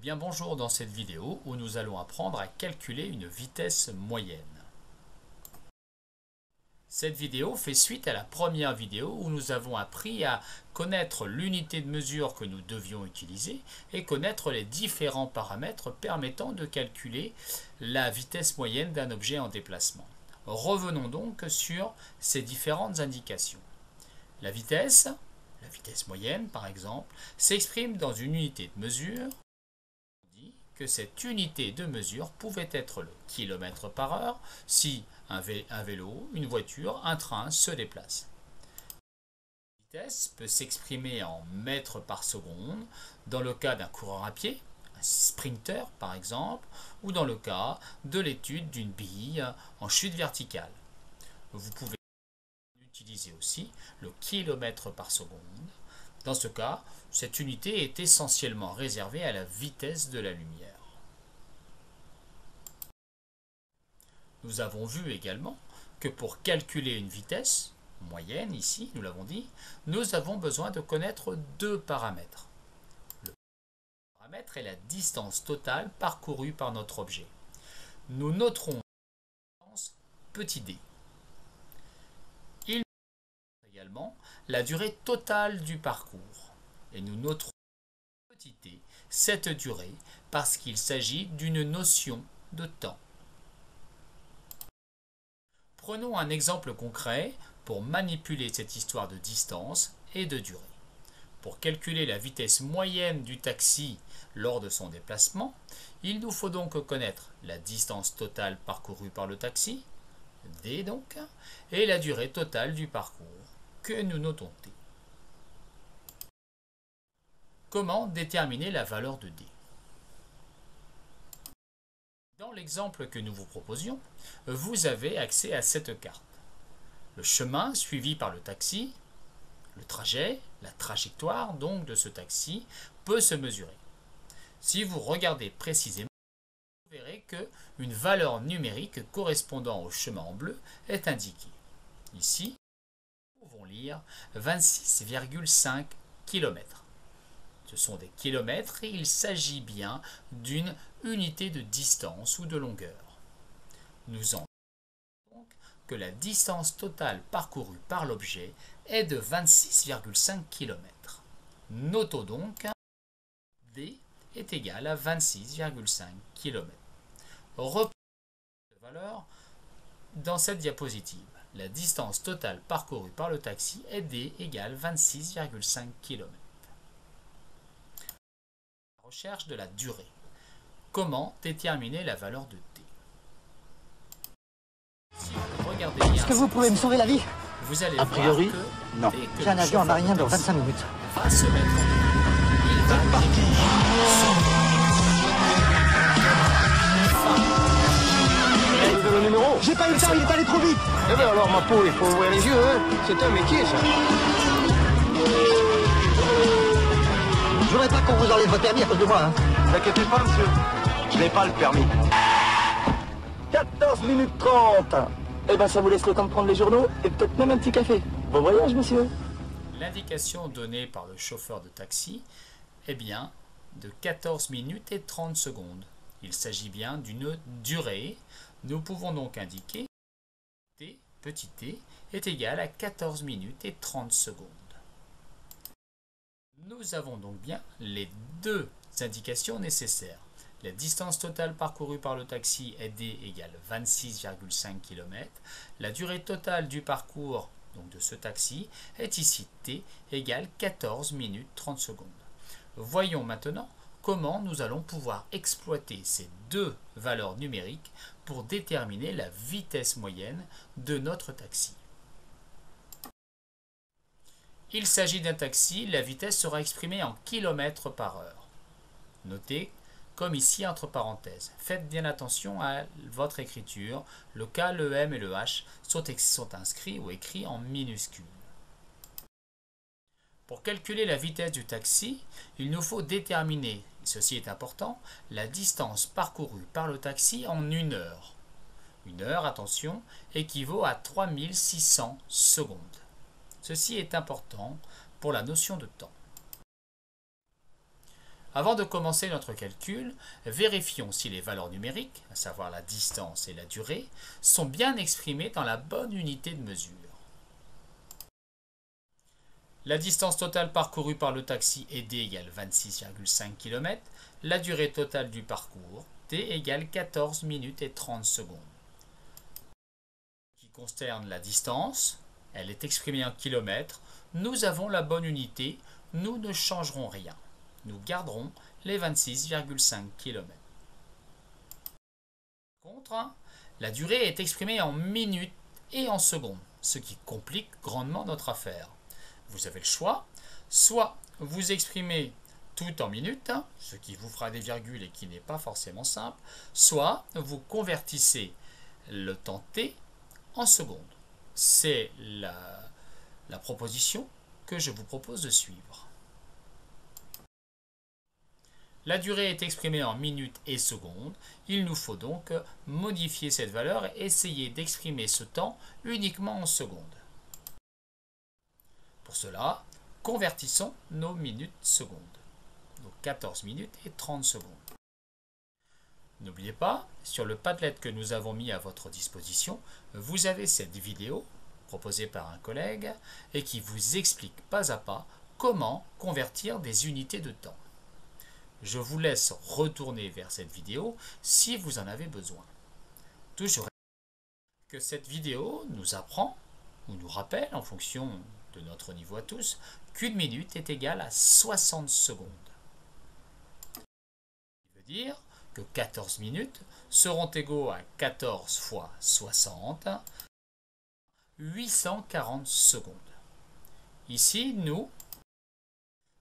Eh bien bonjour dans cette vidéo où nous allons apprendre à calculer une vitesse moyenne. Cette vidéo fait suite à la première vidéo où nous avons appris à connaître l'unité de mesure que nous devions utiliser et connaître les différents paramètres permettant de calculer la vitesse moyenne d'un objet en déplacement. Revenons donc sur ces différentes indications. La vitesse, la vitesse moyenne par exemple, s'exprime dans une unité de mesure. Cette unité de mesure pouvait être le kilomètre par heure si un, vélo, une voiture, un train se déplace. La vitesse peut s'exprimer en mètres par seconde dans le cas d'un coureur à pied, un sprinter par exemple, ou dans le cas de l'étude d'une bille en chute verticale. Vous pouvez utiliser aussi le kilomètre par seconde. Dans ce cas, cette unité est essentiellement réservée à la vitesse de la lumière. Nous avons vu également que pour calculer une vitesse moyenne, ici, nous l'avons dit, nous avons besoin de connaître deux paramètres. Le paramètre est la distance totale parcourue par notre objet. Nous noterons petit d. Il également la durée totale du parcours. Et nous noterons petit t cette durée parce qu'il s'agit d'une notion de temps. Prenons un exemple concret pour manipuler cette histoire de distance et de durée. Pour calculer la vitesse moyenne du taxi lors de son déplacement, il nous faut donc connaître la distance totale parcourue par le taxi, d donc, et la durée totale du parcours, que nous notons t. Comment déterminer la valeur de d? Dans l'exemple que nous vous proposions, vous avez accès à cette carte. Le chemin suivi par le taxi, le trajet, la trajectoire donc de ce taxi peut se mesurer. Si vous regardez précisément, vous verrez qu'une valeur numérique correspondant au chemin en bleu est indiquée. Ici, nous pouvons lire 26,5 km. Ce sont des kilomètres et il s'agit bien d'une unité de distance ou de longueur. Nous en donc que la distance totale parcourue par l'objet est de 26,5 km. Notons donc D est égal à 26,5 km. Reprenons la valeur dans cette diapositive. La distance totale parcourue par le taxi est D égale 26,5 km recherche de la durée. Comment déterminer la valeur de t? Si vous regardez bien... Est-ce que vous pouvez me sauver la vie? Vous allez A priori, voir que non. J'ai un avion en marien de dans taxi 25 minutes. va se mettre en route, il va partir. Vous avez le numéro? J'ai pas eu le temps, il est allé trop vite Eh ben alors ma peau, il faut ouvrir les yeux, hein. C'est un métier ça. Je voudrais pas qu'on vous enlève votre permis à cause de moi. Hein. N'inquiétez pas monsieur, je n'ai pas le permis. 14 minutes 30 Eh ben ça vous laisse le temps de prendre les journaux et peut-être même un petit café. Bon voyage monsieur L'indication donnée par le chauffeur de taxi est bien de 14 minutes et 30 secondes. Il s'agit bien d'une durée. Nous pouvons donc indiquer t, petit t, est égal à 14 minutes et 30 secondes. Nous avons donc bien les deux indications nécessaires. La distance totale parcourue par le taxi est d égale 26,5 km. La durée totale du parcours donc de ce taxi est ici t égale 14 minutes 30 secondes. Voyons maintenant comment nous allons pouvoir exploiter ces deux valeurs numériques pour déterminer la vitesse moyenne de notre taxi. Il s'agit d'un taxi, la vitesse sera exprimée en km par heure. Notez, comme ici entre parenthèses, faites bien attention à votre écriture, le K, le M et le H sont, inscrits ou écrits en minuscules. Pour calculer la vitesse du taxi, il nous faut déterminer, ceci est important, la distance parcourue par le taxi en une heure. Une heure, attention, équivaut à 3600 secondes. Ceci est important pour la notion de temps. Avant de commencer notre calcul, vérifions si les valeurs numériques, à savoir la distance et la durée, sont bien exprimées dans la bonne unité de mesure. La distance totale parcourue par le taxi est D égale 26,5 km. La durée totale du parcours, T égale 14 minutes et 30 secondes. Qui concerne la distance, elle est exprimée en kilomètres. Nous avons la bonne unité, nous ne changerons rien. Nous garderons les 26,5 km. Contre, la durée est exprimée en minutes et en secondes, ce qui complique grandement notre affaire vous avez le choix. Soit vous exprimez tout en minutes, ce qui vous fera des virgules et qui n'est pas forcément simple, soit vous convertissez le temps t en secondes. C'est la, la proposition que je vous propose de suivre. La durée est exprimée en minutes et secondes. Il nous faut donc modifier cette valeur et essayer d'exprimer ce temps uniquement en secondes. Pour cela, convertissons nos minutes secondes. Donc 14 minutes et 30 secondes. N'oubliez pas, sur le Padlet que nous avons mis à votre disposition, vous avez cette vidéo proposée par un collègue et qui vous explique pas à pas comment convertir des unités de temps. Je vous laisse retourner vers cette vidéo si vous en avez besoin. Toujours que cette vidéo nous apprend ou nous rappelle en fonction de notre niveau à tous, qu'une minute est égale à 60 secondes. Ce veut dire que 14 minutes seront égaux à 14 fois 60, 840 secondes. Ici, nous,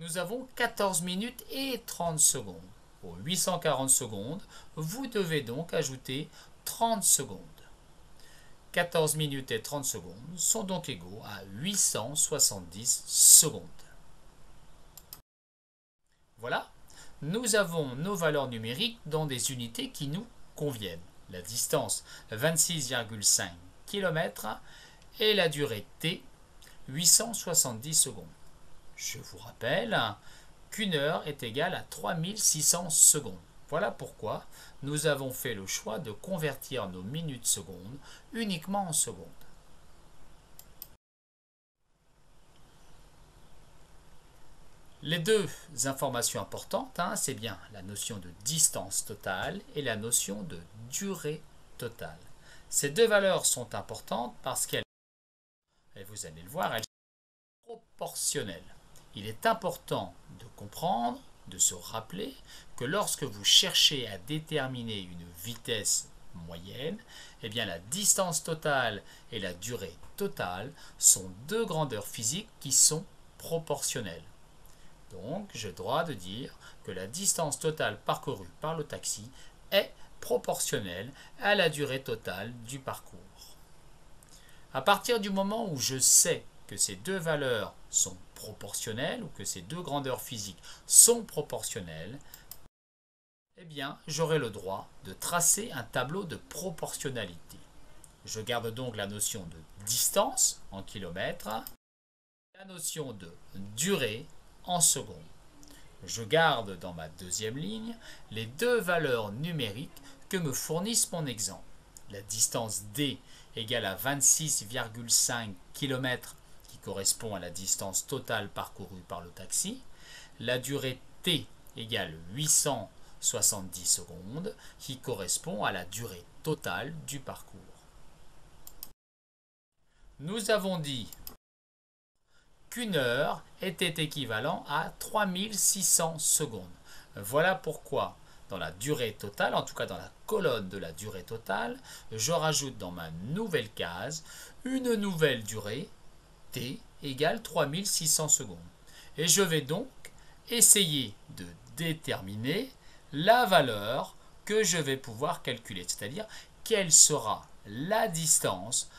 nous avons 14 minutes et 30 secondes. Pour 840 secondes, vous devez donc ajouter 30 secondes. 14 minutes et 30 secondes sont donc égaux à 870 secondes. Voilà, nous avons nos valeurs numériques dans des unités qui nous conviennent. La distance 26,5 km et la durée t 870 secondes. Je vous rappelle qu'une heure est égale à 3600 secondes. Voilà pourquoi nous avons fait le choix de convertir nos minutes secondes uniquement en secondes. Les deux informations importantes, hein, c'est bien la notion de distance totale et la notion de durée totale. Ces deux valeurs sont importantes parce qu'elles, et vous allez le voir, elles sont proportionnelles. Il est important de comprendre de se rappeler que lorsque vous cherchez à déterminer une vitesse moyenne, eh bien la distance totale et la durée totale sont deux grandeurs physiques qui sont proportionnelles. Donc, j'ai droit de dire que la distance totale parcourue par le taxi est proportionnelle à la durée totale du parcours. À partir du moment où je sais que ces deux valeurs sont proportionnelles ou que ces deux grandeurs physiques sont proportionnelles, eh bien, j'aurai le droit de tracer un tableau de proportionnalité. Je garde donc la notion de distance en kilomètres, la notion de durée en secondes. Je garde dans ma deuxième ligne les deux valeurs numériques que me fournissent mon exemple. La distance d égale à 26,5 km correspond à la distance totale parcourue par le taxi, la durée t égale 870 secondes, qui correspond à la durée totale du parcours. Nous avons dit qu'une heure était équivalent à 3600 secondes. Voilà pourquoi dans la durée totale, en tout cas dans la colonne de la durée totale, je rajoute dans ma nouvelle case une nouvelle durée t égale 3600 secondes. Et je vais donc essayer de déterminer la valeur que je vais pouvoir calculer, c'est-à-dire quelle sera la distance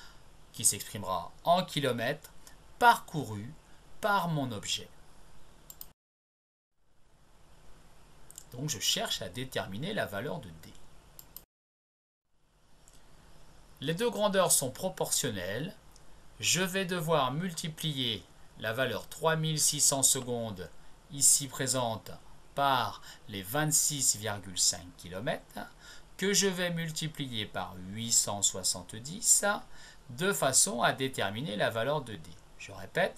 qui s'exprimera en kilomètres parcourue par mon objet. Donc je cherche à déterminer la valeur de D. Les deux grandeurs sont proportionnelles, je vais devoir multiplier la valeur 3600 secondes ici présente par les 26,5 km que je vais multiplier par 870 de façon à déterminer la valeur de D. Je répète,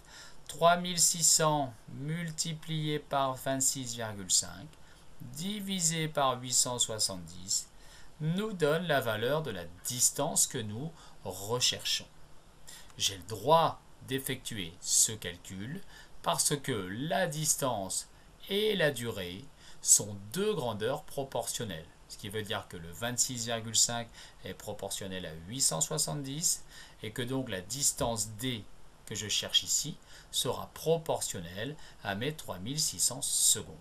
3600 multiplié par 26,5 divisé par 870 nous donne la valeur de la distance que nous recherchons. J'ai le droit d'effectuer ce calcul parce que la distance et la durée sont deux grandeurs proportionnelles. Ce qui veut dire que le 26,5 est proportionnel à 870 et que donc la distance D que je cherche ici sera proportionnelle à mes 3600 secondes.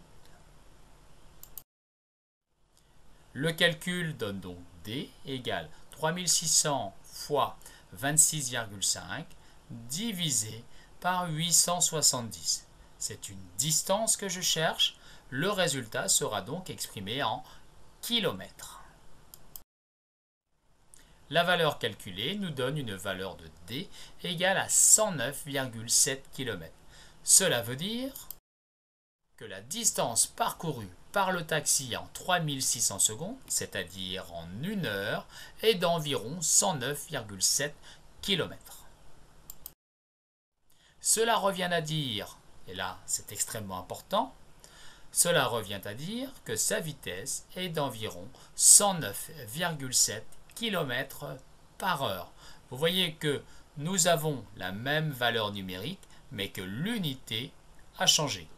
Le calcul donne donc D égale 3600 fois 26,5 divisé par 870. C'est une distance que je cherche. Le résultat sera donc exprimé en kilomètres. La valeur calculée nous donne une valeur de D égale à 109,7 km. Cela veut dire que la distance parcourue par le taxi en 3600 secondes, c'est-à-dire en une heure, est d'environ 109,7 km. Cela revient à dire, et là c'est extrêmement important, cela revient à dire que sa vitesse est d'environ 109,7 km par heure. Vous voyez que nous avons la même valeur numérique, mais que l'unité a changé.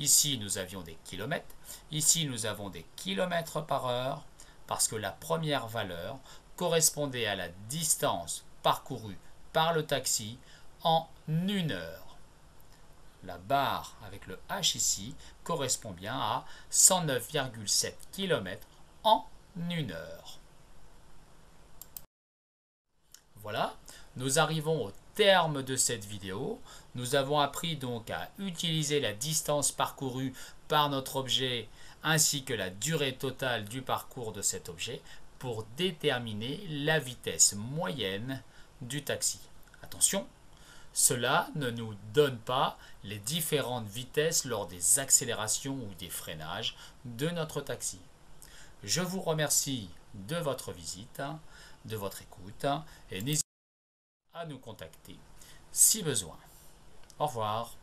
Ici, nous avions des kilomètres. Ici, nous avons des kilomètres par heure, parce que la première valeur correspondait à la distance parcourue par le taxi en une heure. La barre avec le H ici correspond bien à 109,7 km en une heure. Voilà, nous arrivons au terme de cette vidéo. Nous avons appris donc à utiliser la distance parcourue par notre objet ainsi que la durée totale du parcours de cet objet pour déterminer la vitesse moyenne du taxi. Attention, cela ne nous donne pas les différentes vitesses lors des accélérations ou des freinages de notre taxi. Je vous remercie de votre visite, de votre écoute et n'hésitez pas à nous contacter si besoin. Au revoir.